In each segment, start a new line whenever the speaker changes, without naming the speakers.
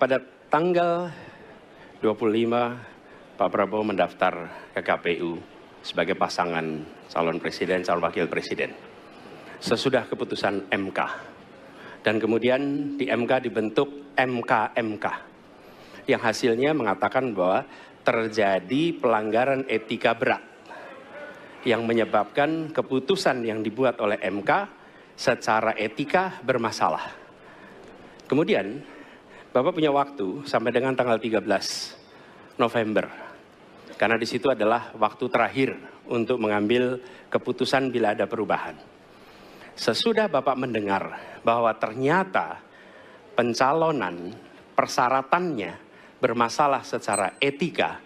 pada tanggal 25 Pak Prabowo mendaftar ke KPU sebagai pasangan calon presiden, calon wakil presiden. Sesudah keputusan MK. Dan kemudian di MK dibentuk MK-MK yang hasilnya mengatakan bahwa terjadi pelanggaran etika berat yang menyebabkan keputusan yang dibuat oleh MK secara etika bermasalah. Kemudian Bapak punya waktu sampai dengan tanggal 13 November. Karena di situ adalah waktu terakhir untuk mengambil keputusan bila ada perubahan. Sesudah Bapak mendengar bahwa ternyata pencalonan persyaratannya bermasalah secara etika,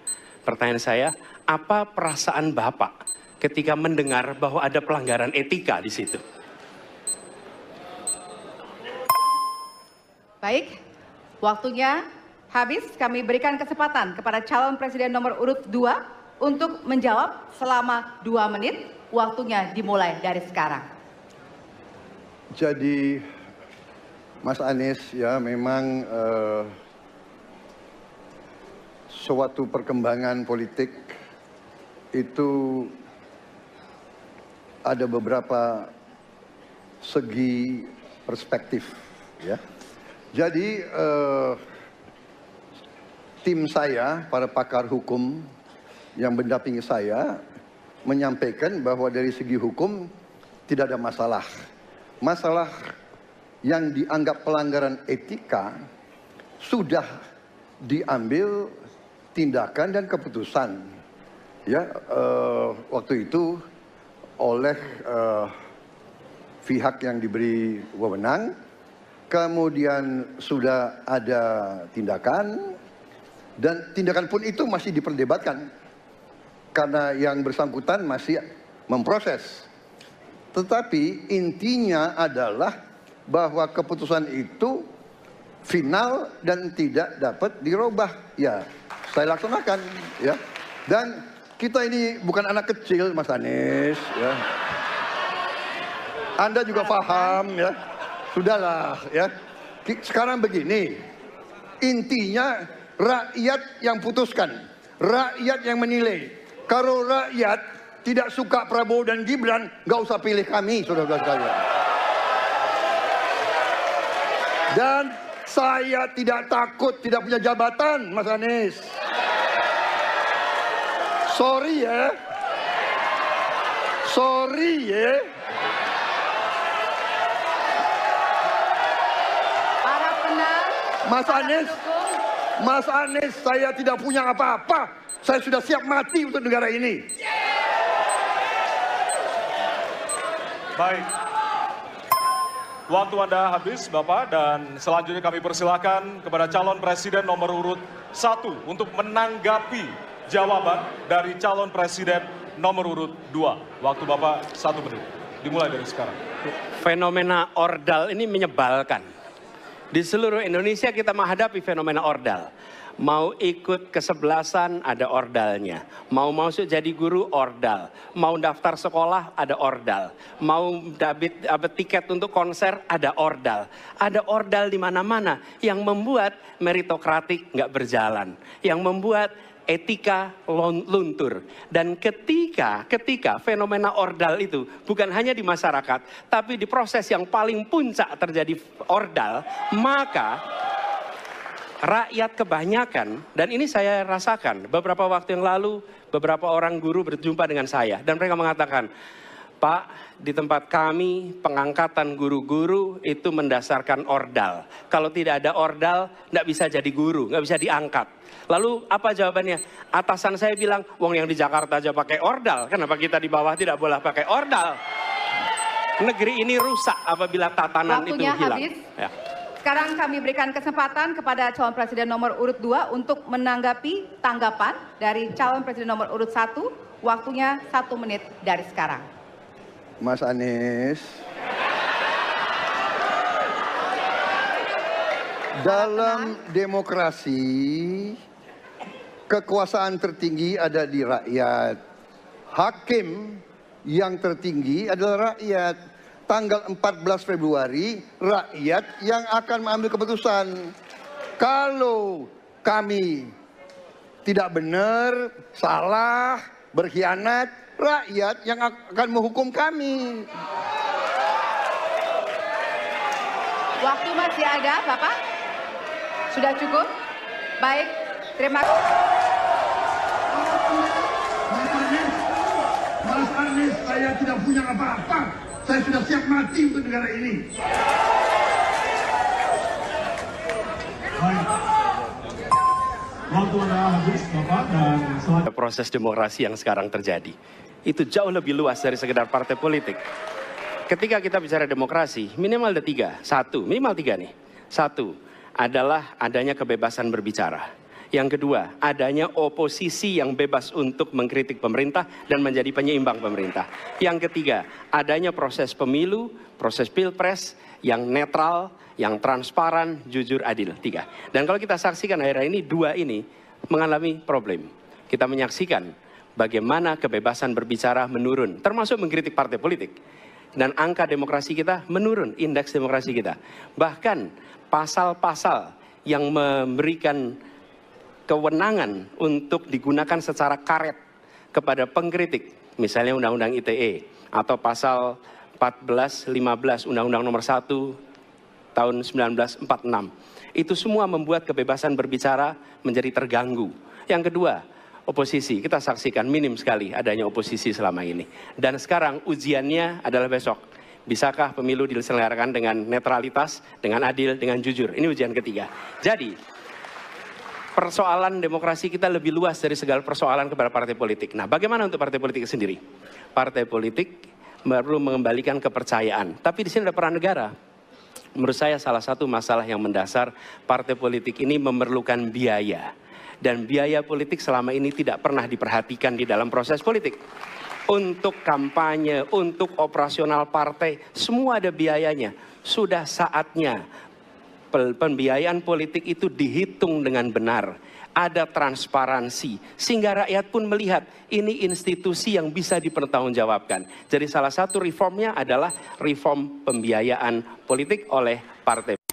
pertanyaan saya, apa perasaan Bapak ketika mendengar bahwa ada pelanggaran etika di situ?
Baik, waktunya habis. Kami berikan kesempatan kepada calon presiden nomor urut 2 untuk menjawab selama dua menit. Waktunya dimulai dari sekarang.
Jadi Mas Anies ya memang eh, suatu perkembangan politik itu ada beberapa segi perspektif ya. Jadi eh, tim saya para pakar hukum yang mendampingi saya menyampaikan bahwa dari segi hukum tidak ada masalah. Masalah yang dianggap pelanggaran etika sudah diambil tindakan dan keputusan ya uh, waktu itu oleh uh, pihak yang diberi wewenang kemudian sudah ada tindakan dan tindakan pun itu masih diperdebatkan karena yang bersangkutan masih memproses. Tetapi intinya adalah bahwa keputusan itu final dan tidak dapat dirubah. Ya, saya laksanakan ya. Dan kita ini bukan anak kecil Mas Anies ya. Anda juga paham ya. Sudahlah ya. Sekarang begini. Intinya rakyat yang putuskan. Rakyat yang menilai. Kalau rakyat tidak suka Prabowo dan Gibran, nggak usah pilih kami, saudara-saudara sekalian. Dan saya tidak takut tidak punya jabatan, Mas Anies. Sorry ya. Sorry ya.
Para penang,
Mas Anies, Mas Anies, saya tidak punya apa-apa. Saya sudah siap mati untuk negara ini.
Baik. Waktu Anda habis, Bapak, dan selanjutnya kami persilakan kepada calon presiden nomor urut satu untuk menanggapi jawaban dari calon presiden nomor urut dua. Waktu Bapak satu menit. Dimulai dari sekarang.
Fenomena ordal ini menyebalkan. Di seluruh Indonesia kita menghadapi fenomena ordal. Mau ikut kesebelasan ada ordalnya. Mau masuk jadi guru ordal. Mau daftar sekolah ada ordal. Mau dapat, tiket untuk konser ada ordal. Ada ordal di mana-mana yang membuat meritokratik nggak berjalan. Yang membuat etika luntur. Dan ketika ketika fenomena ordal itu bukan hanya di masyarakat, tapi di proses yang paling puncak terjadi ordal, maka rakyat kebanyakan dan ini saya rasakan beberapa waktu yang lalu beberapa orang guru berjumpa dengan saya dan mereka mengatakan Pak, di tempat kami pengangkatan guru-guru itu mendasarkan ordal. Kalau tidak ada ordal, nggak bisa jadi guru, nggak bisa diangkat. Lalu apa jawabannya? Atasan saya bilang, wong yang di Jakarta aja pakai ordal, kenapa kita di bawah tidak boleh pakai ordal? Negeri ini rusak apabila tatanan
Waktunya
itu hilang.
habis.
Ya.
Sekarang kami berikan kesempatan kepada calon presiden nomor urut 2 untuk menanggapi tanggapan dari calon presiden nomor urut 1. Waktunya satu menit dari sekarang.
Mas Anies. Dalam demokrasi, kekuasaan tertinggi ada di rakyat. Hakim yang tertinggi adalah rakyat. Tanggal 14 Februari, rakyat yang akan mengambil keputusan. Kalau kami tidak benar, salah, berkhianat, rakyat yang akan menghukum kami.
Waktu masih ada, Bapak? Sudah cukup? Baik, terima kasih.
Mas Anies, saya tidak punya apa-apa. Saya sudah siap mati untuk negara ini.
Proses demokrasi yang sekarang terjadi. Itu jauh lebih luas dari sekedar partai politik. Ketika kita bicara demokrasi, minimal ada tiga. Satu, minimal tiga nih. Satu, adalah adanya kebebasan berbicara. Yang kedua, adanya oposisi yang bebas untuk mengkritik pemerintah dan menjadi penyeimbang pemerintah. Yang ketiga, adanya proses pemilu, proses pilpres yang netral, yang transparan, jujur, adil. Tiga. Dan kalau kita saksikan akhir ini, dua ini mengalami problem. Kita menyaksikan bagaimana kebebasan berbicara menurun, termasuk mengkritik partai politik. Dan angka demokrasi kita menurun, indeks demokrasi kita. Bahkan pasal-pasal yang memberikan kewenangan untuk digunakan secara karet kepada pengkritik, misalnya Undang-Undang ITE atau pasal 14, 15 Undang-Undang Nomor 1 tahun 1946. Itu semua membuat kebebasan berbicara menjadi terganggu. Yang kedua, oposisi. Kita saksikan minim sekali adanya oposisi selama ini. Dan sekarang ujiannya adalah besok. Bisakah pemilu diselenggarakan dengan netralitas, dengan adil, dengan jujur? Ini ujian ketiga. Jadi, persoalan demokrasi kita lebih luas dari segala persoalan kepada partai politik. Nah, bagaimana untuk partai politik sendiri? Partai politik perlu mengembalikan kepercayaan. Tapi di sini ada peran negara. Menurut saya salah satu masalah yang mendasar partai politik ini memerlukan biaya. Dan biaya politik selama ini tidak pernah diperhatikan di dalam proses politik. Untuk kampanye, untuk operasional partai, semua ada biayanya. Sudah saatnya pembiayaan politik itu dihitung dengan benar. Ada transparansi, sehingga rakyat pun melihat ini institusi yang bisa dipertanggungjawabkan. Jadi salah satu reformnya adalah reform pembiayaan politik oleh partai.